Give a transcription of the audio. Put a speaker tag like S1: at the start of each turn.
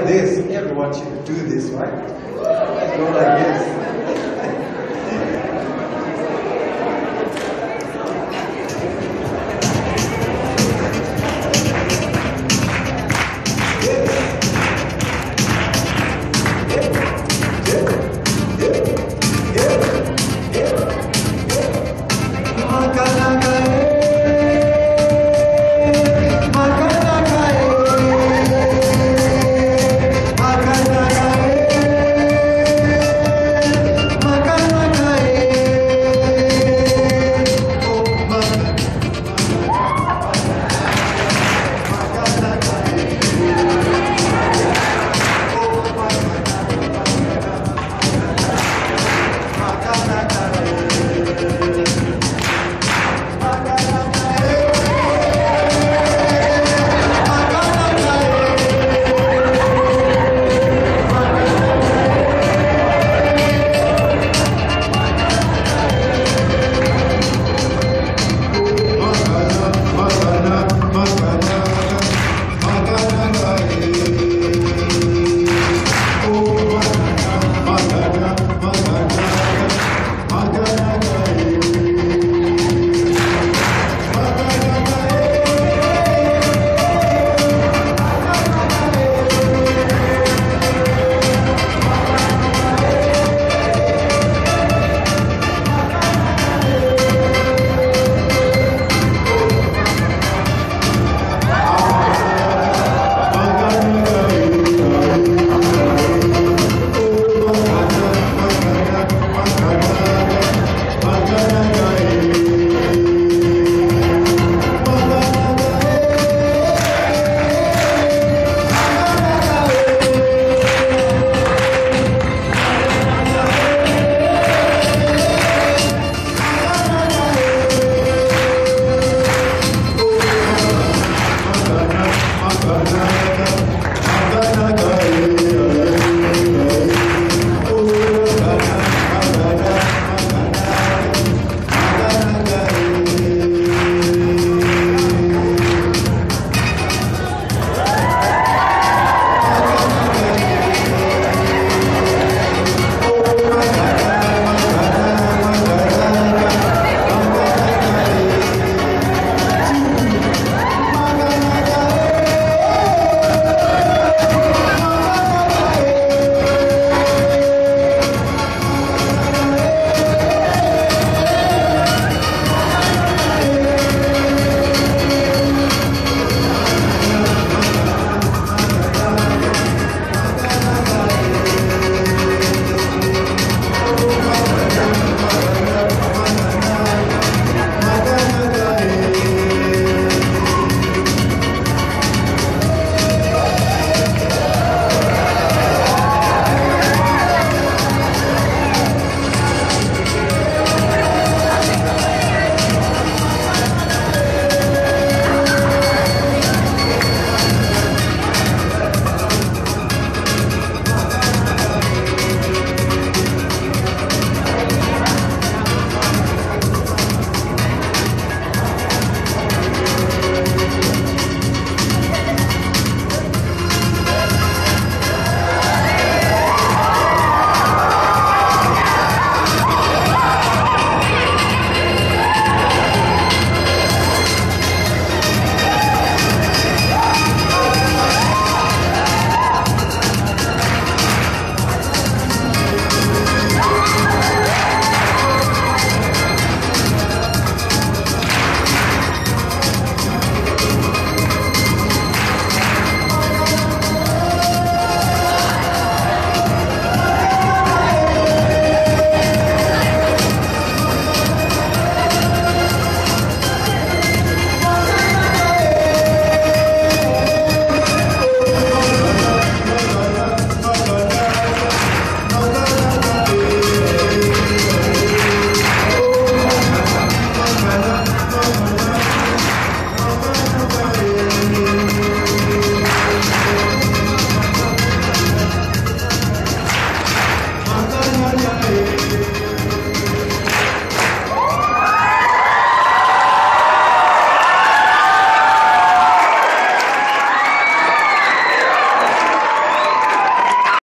S1: like this. Everyone should do this, right? Go like this.